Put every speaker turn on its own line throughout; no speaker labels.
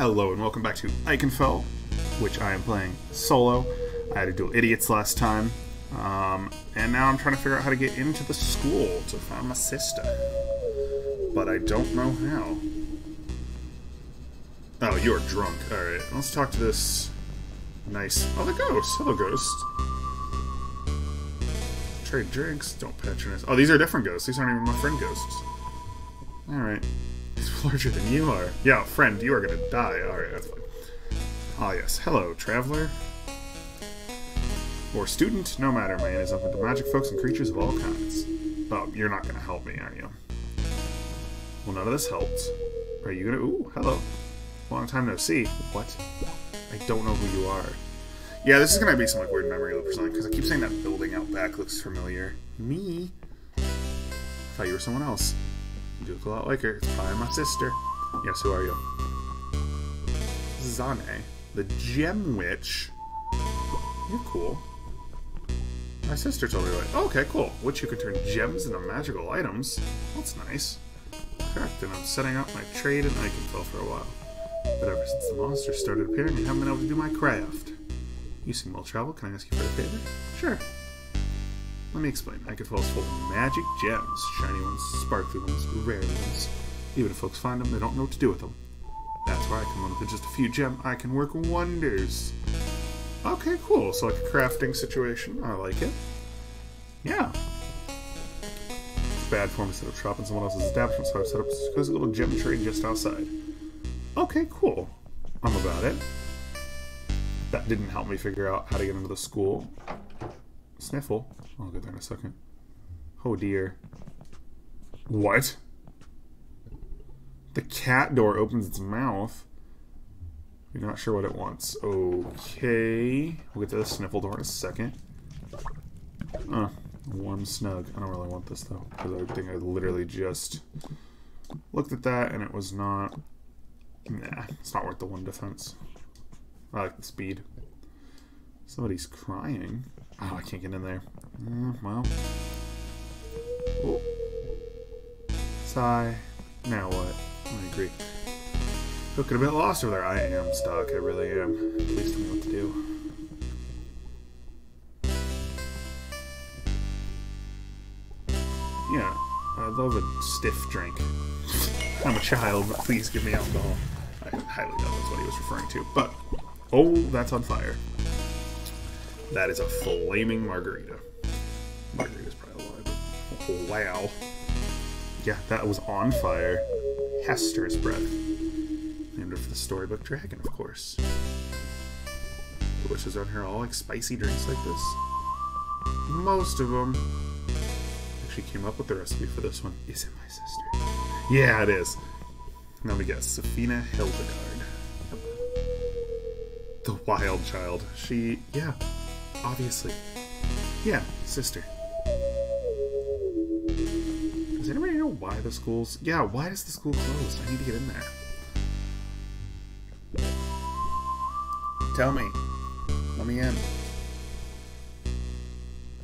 Hello and welcome back to Ikenfell, which I am playing solo. I had to duel idiots last time, um, and now I'm trying to figure out how to get into the school to find my sister. But I don't know how. Oh, you're drunk. Alright, let's talk to this nice... Oh, the ghost! Hello, ghost. Trade drinks, don't patronize... Oh, these are different ghosts. These aren't even my friend ghosts. Alright. Larger than you are. Yeah, friend, you are gonna die. Alright, that's fine. Ah, yes. Hello, traveler. Or student, no matter, man, is open to magic folks and creatures of all kinds. Oh, you're not gonna help me, are you? Well, none of this helped. Are you gonna... Ooh, hello. Long time no see. What? I don't know who you are. Yeah, this is gonna be some like weird memory loop or something, because I keep saying that building out back looks familiar. Me? I thought you were someone else. You look a lot like her. It's probably my sister. Yes, who are you? Zane, the Gem Witch. You're cool. My sister told me, like, okay, cool. Witch who can turn gems into magical items. That's nice. Correct, and I'm setting up my trade and in Ikenfell for a while. But ever since the monsters started appearing, I haven't been able to do my craft. You seem well traveled. Can I ask you for a favor? Sure. Let me explain. Full of magic gems. Shiny ones, sparkly ones, rare ones. Even if folks find them, they don't know what to do with them. That's why I come on with just a few gem. I can work wonders. Okay, cool. So like a crafting situation. I like it. Yeah. It's bad for me to set up shop in someone else's establishment, so I've set up a cozy little gem trade just outside. Okay, cool. I'm about it. That didn't help me figure out how to get into the school. Sniffle. I'll get there in a second. Oh dear. What? The cat door opens its mouth. You're not sure what it wants. Okay. We'll get to the sniffle door in a second. Uh, warm snug. I don't really want this though, because I think I literally just looked at that and it was not. Nah, it's not worth the one defense. I like the speed. Somebody's crying. Oh, I can't get in there. Mm, well. Sigh. Now what? I agree. Looking a bit lost over there. I am stuck. I really am. Please tell me what to do. Yeah, I love a stiff drink. I'm a child, but please give me alcohol. I highly doubt that's what he was referring to. But, oh, that's on fire. That is a flaming margarita. Margarita's probably alive, wow. Yeah, that was on fire. Hester's breath. Named after the storybook dragon, of course. The witches on here all like spicy drinks like this. Most of them actually came up with the recipe for this one. Is it my sister? Yeah, it is. Let me guess. Safina Hildegard. The wild child. She, yeah, obviously. Yeah, sister. Does anybody know why the school's... Yeah, why is the school closed? I need to get in there. Tell me. Let me in.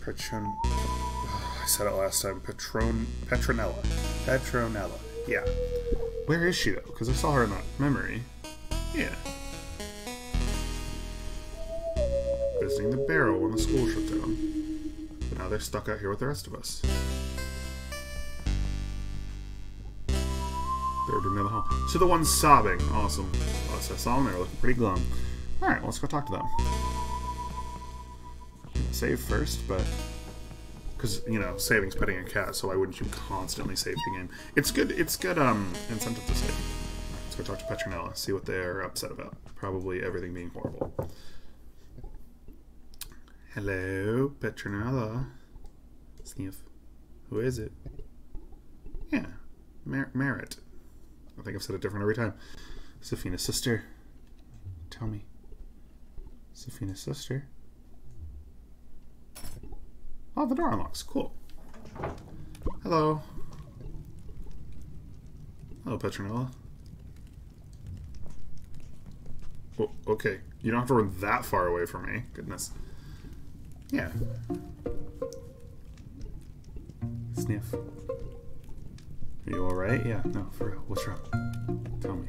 Petron... Oh, I said it last time. Petron... Petronella. Petronella. Yeah. Where is she, though? Because I saw her in that memory. Yeah. Visiting the barrel when the school shut down. But now they're stuck out here with the rest of us. Third room near the hall. To the ones sobbing. Awesome. I saw them, they were looking pretty glum. Alright, well, let's go talk to them. Save first, but... Because, you know, saving's petting a cat, so why wouldn't you constantly save the game? It's good, it's good, um, incentive to save. Let's go talk to Petronella, see what they're upset about. Probably everything being horrible. Hello, Petronella. Sniff. Who is it? Yeah, Mer Merit. I think I've said it different every time. Safina's sister. Tell me. Safina's sister. Oh, the door unlocks. Cool. Hello. Hello, Petronella. Oh, okay. You don't have to run that far away from me. Goodness. Yeah. Sniff. Are you alright? Yeah, no, for real. What's wrong? Tell me.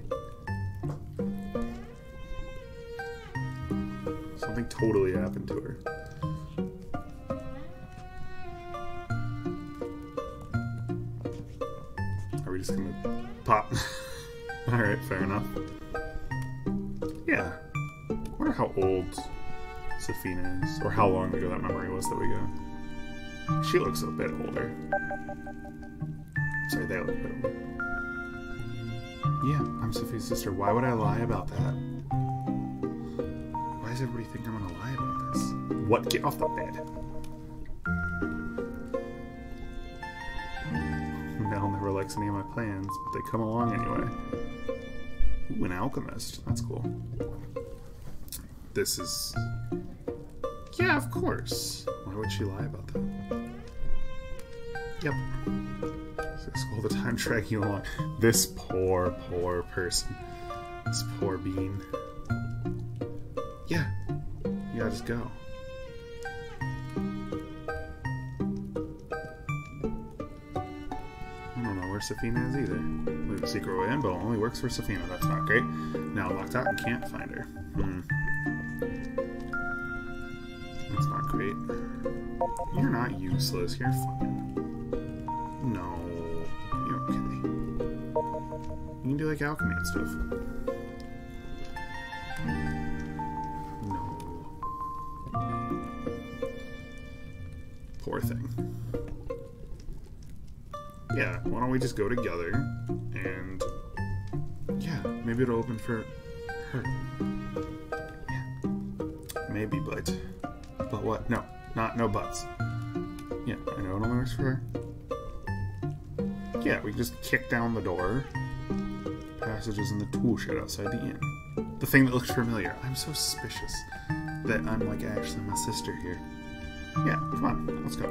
Something totally happened to her. Are we just gonna pop? alright, fair enough. Yeah. I wonder how old Safina is, or how long ago that memory was that we got. She looks a bit older. Sorry, they look a bit older. Yeah, I'm Sophie's sister. Why would I lie about that? Why does everybody think I'm gonna lie about this? What? Get off the bed. Mel never likes any of my plans, but they come along anyway. Ooh, an alchemist. That's cool. This is... Yeah, of course. Why would she lie about that? Yep. All the time dragging you along. This poor, poor person. This poor bean. Yeah. Yeah, just go. I don't know where Safina is either. We have a secret way in, but it only works for Safina. That's not great. Now locked out and can't find her. Hmm. You're not useless. You're fine. No. You're okay. You can do like alchemy and stuff. No. Poor thing. Yeah, why don't we just go together and yeah, maybe it'll open for her. Yeah. Maybe, but but what? No, not no buts. Yeah, I know it only works for her. Yeah, we just kick down the door. Passages in the tool shed outside the inn. The thing that looks familiar. I'm so suspicious that I'm like actually my sister here. Yeah, come on, let's go.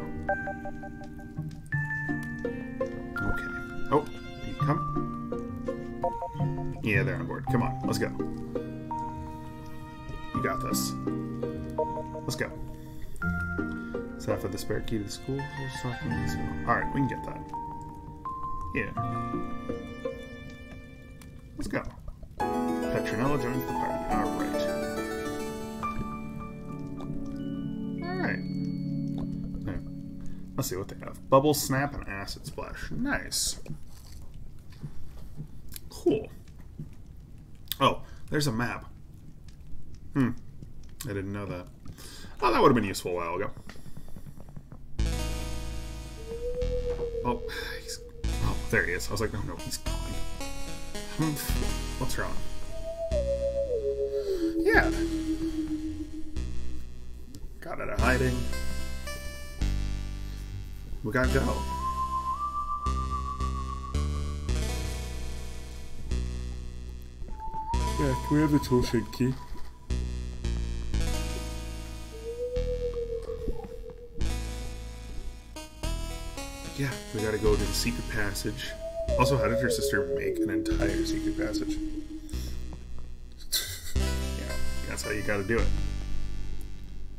Okay. Oh, you come. Yeah, they're on board. Come on, let's go. You got this. Let's go. Is that for the spare key to the school? Alright, we can get that. Yeah. Let's go. Petronella joins the party. Alright. Alright. There. Let's see what they have. Bubble Snap and Acid Splash. Nice. Cool. Oh, there's a map. Hmm. I didn't know that. Oh, that would have been useful a while ago. Oh, he's... Oh, there he is. I was like, no, no, he's gone. Hmm. What's wrong? Yeah. Got out of hiding. We gotta go. Yeah, can we have the toolshed key? We gotta go to the secret passage. Also, how did your sister make an entire secret passage? yeah, that's how you gotta do it.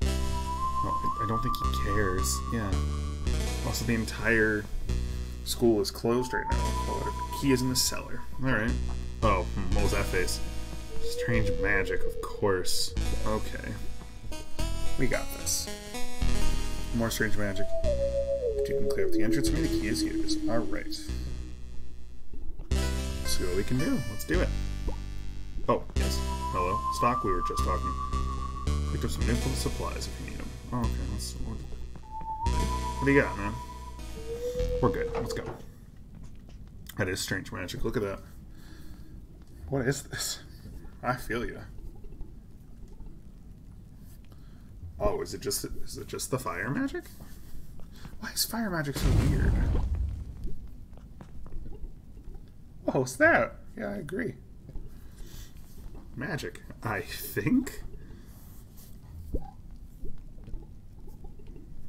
I don't think he cares. Yeah. Also, the entire school is closed right now. Key is in the cellar. Alright. Oh, hmm, what was that face? Strange magic, of course. Okay. We got this. More strange magic. If you can clear up the entrance me, the key is yours. Alright. See what we can do. Let's do it. Oh, yes. Hello. Stock, we were just talking. Picked up some new supplies if you need them. Oh, okay. Let's, what do you got, man? We're good. Let's go. That is strange magic. Look at that. What is this? I feel you. Oh, is it just is it just the fire magic? Why is fire magic so weird? Oh, snap! Yeah, I agree. Magic, I think.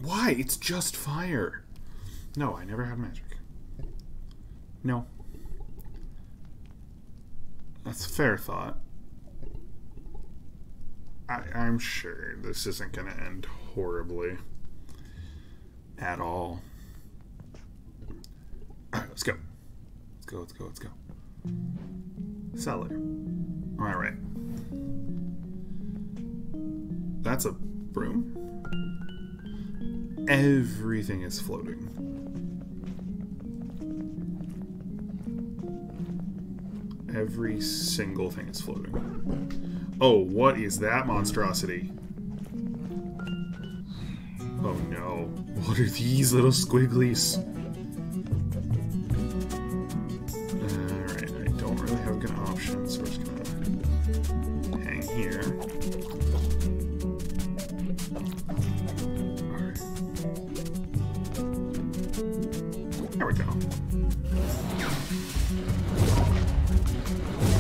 Why? It's just fire. No, I never had magic. No. That's a fair thought. I, I'm sure this isn't going to end horribly. At all. Alright, let's go. Let's go, let's go, let's go. Cellar. Alright. That's a broom. Everything is floating. Every single thing is floating. Oh, what is that monstrosity? Oh no. What are these little squigglies? Alright, I don't really have good options, so we're just gonna hang here. There we go.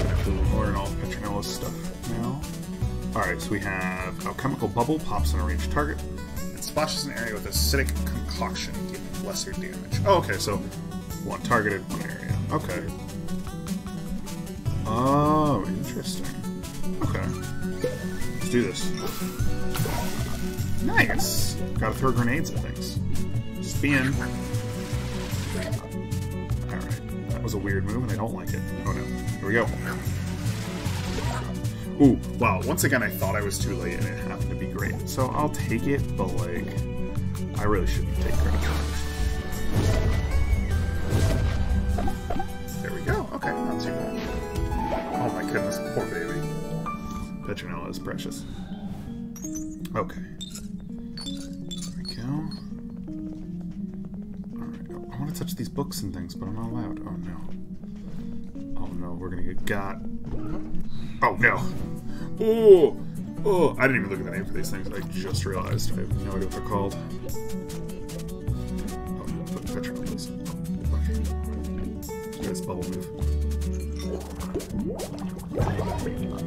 Have to learn all Petronella's stuff now. Alright, so we have alchemical bubble pops on a ranged target splashes an area with acidic concoction, dealing lesser damage. Oh, okay, so one targeted, one area. Okay. Oh, interesting. Okay. Let's do this. Nice! Gotta throw grenades at things. Just being. Alright. That was a weird move, and I don't like it. Oh no. Here we go. Ooh, wow. Once again, I thought I was too late, and it happened So I'll take it, but, like, I really shouldn't take for. There we go. Okay, not too bad. Oh my goodness, poor baby. Petronella is precious. Okay. There we go. Alright, I want to touch these books and things, but I'm not allowed. Oh no. Oh no, we're gonna get got. Oh no. Oh! Oh! I didn't even look at the name for these things. I just realized. I have no idea what they're called. Oh, put Petronella, please. Okay. Nice bubble move.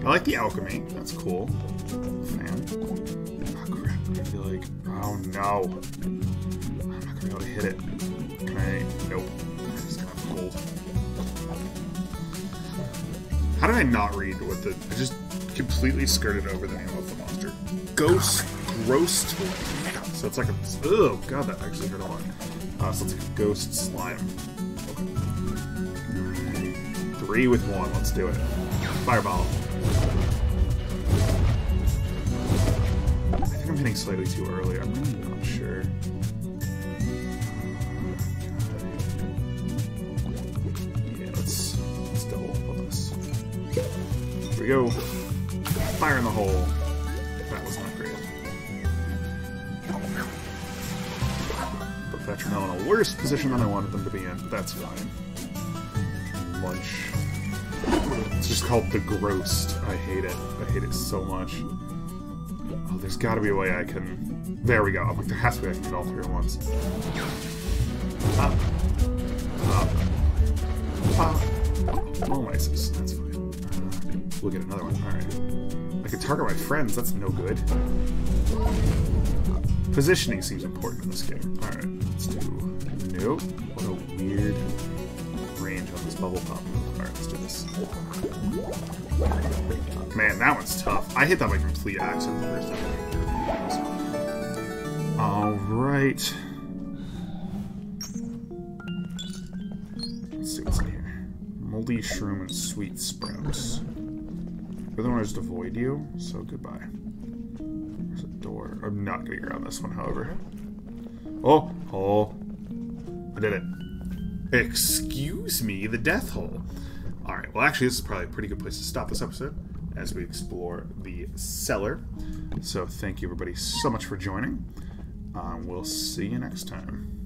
I like the alchemy. That's cool. Fan. Oh crap. I feel like. Oh no. I'm not gonna be able to hit it. Can I? Nope. How did I not read what the. I just completely skirted over the name of the monster. Ghost. Roast. So it's like a. Oh god, that actually hurt a lot. Uh, so it's like a ghost slime. Three with one. Let's do it. Fireball. I think I'm hitting slightly too early. I'm really not sure. Yeah, let's let's double on this. Here we go. Hole. That was not great. Put Vetronel in a worse position than I wanted them to be in, but that's fine. Lunch. It's just called the Grossed. I hate it. I hate it so much. Oh, there's got to be a way I can. There we go. I'm like, there has to be a way I can get all three at once. Up. Up. Up. Oh, my. That's fine. We'll get another one. Alright. I can target my friends. That's no good. Uh, positioning seems important in this game. Alright. Let's do. Nope. What a weird range on this bubble pop. Alright, let's do this. Man, that one's tough. I hit that by complete accident the first time. Alright. Let's see what's in here. Moldy shroom and sweet sprouts. The other one is to avoid you, so goodbye. There's a door. I'm not gonna getting around this one, however. Oh! Oh! I did it. Excuse me, the death hole. Alright, well actually this is probably a pretty good place to stop this episode as we explore the cellar. So thank you everybody so much for joining. Um, we'll see you next time.